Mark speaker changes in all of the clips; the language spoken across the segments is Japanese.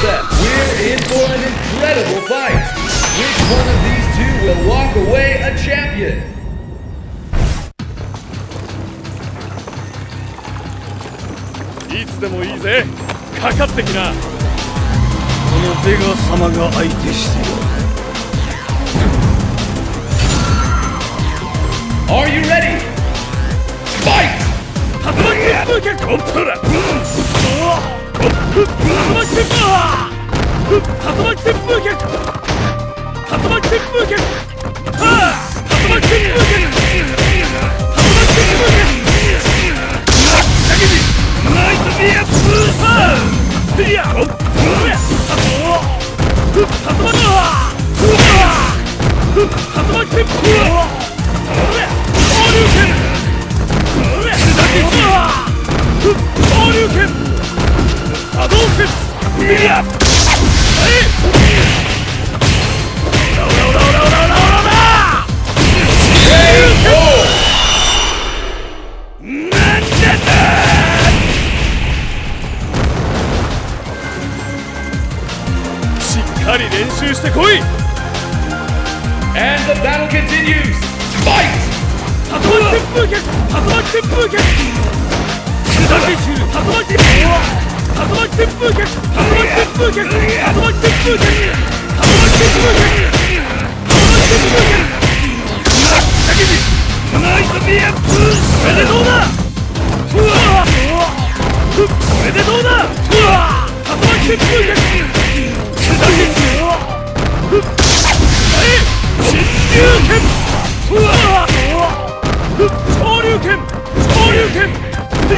Speaker 1: of them. We're in for an incredible fight. Which one of these two will walk away a champion?
Speaker 2: いつでもいいぜかかってきな
Speaker 3: このベガ様が相手してやる
Speaker 1: Are you ready? Fight!
Speaker 2: コンプラ巻旋風竜巻旋風脚竜巻旋風脚は竜巻旋風脚竜巻旋風脚ナイトビアブースターいやおっ竜巻竜巻旋風かり練習してこい
Speaker 1: And the battle continues! Fight!
Speaker 2: 竜巻旋風脚竜巻旋風脚砕け散る竜巻竜巻旋風脚竜巻旋風脚竜巻旋風脚竜巻旋風脚竜巻旋風脚砕け散るナイトビアブースこれでどうだうわこれでどうだうわ竜巻旋風脚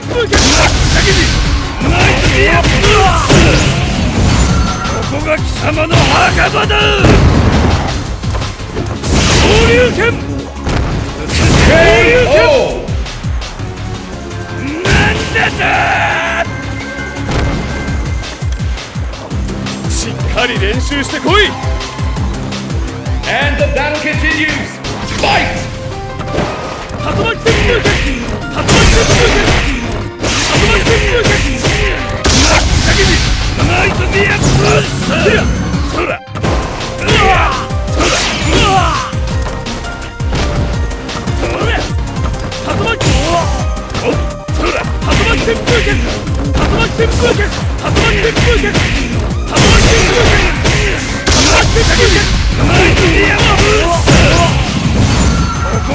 Speaker 2: 旋風拳ナイトビアブースターここが貴様の墓場だ昇竜拳昇竜拳
Speaker 1: KO!
Speaker 2: なんだとしっかり練習してこい
Speaker 1: And the battle continues! Fight!
Speaker 2: 竜巻旋風脚竜巻旋風脚こ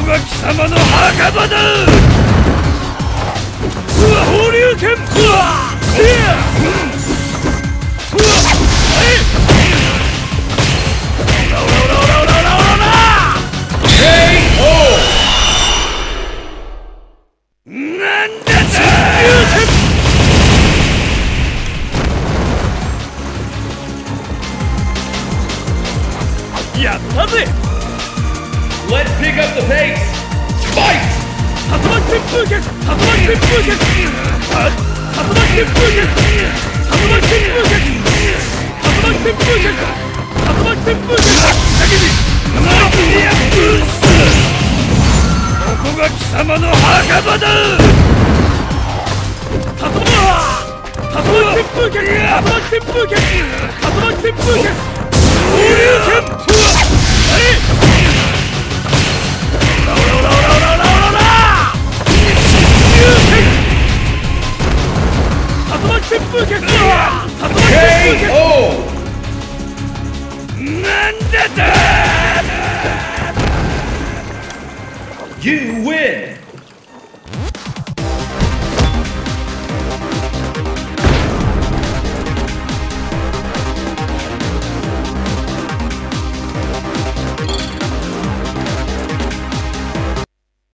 Speaker 2: こが貴様の墓場だわ放流拳うわいやうわえオラオラオラオラオラオラオラ
Speaker 1: KO!
Speaker 2: なんだとやったぜ
Speaker 1: Let's pick up the pace! Fight!
Speaker 2: 竜巻旋風脚竜巻旋風脚竜巻旋風脚竜巻旋風脚竜巻旋風脚竜巻旋風脚だけにナイトビアブースここが貴様の墓場だ竜巻旋風脚竜巻旋風脚竜巻旋風脚竜拳うわえ
Speaker 1: KO!
Speaker 2: なんだと
Speaker 1: You win!